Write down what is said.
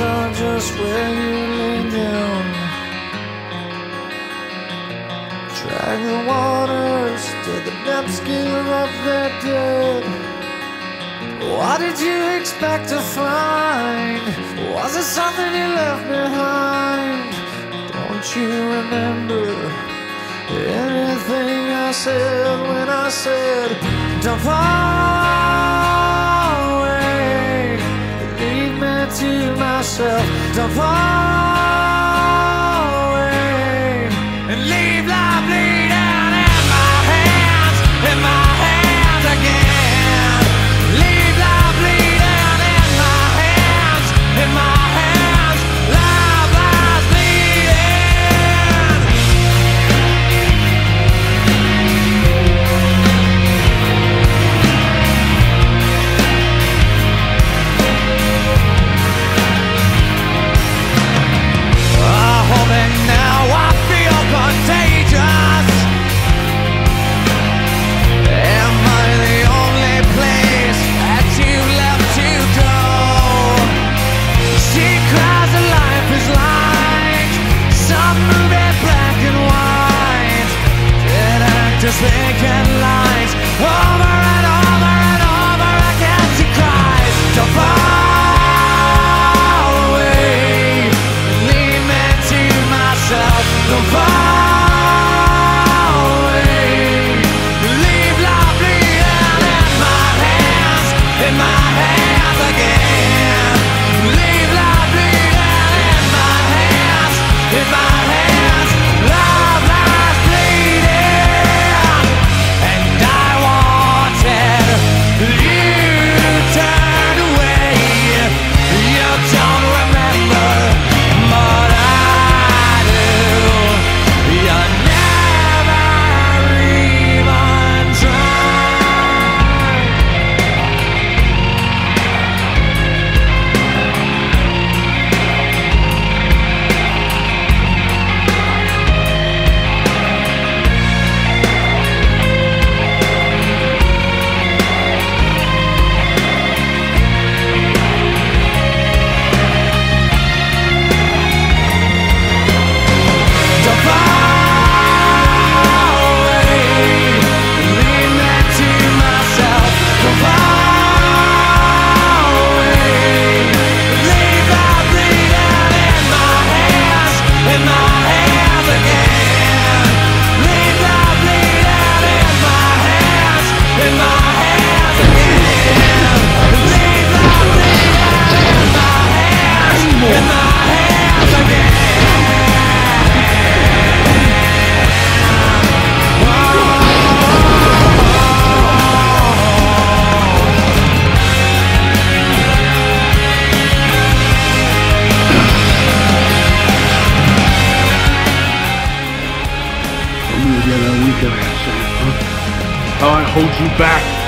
are just where you lay down. Drag the waters to the depths killer of the dead. What did you expect to find? Was it something you left behind? Don't you remember anything I said when I said, Depart? The all hold you back.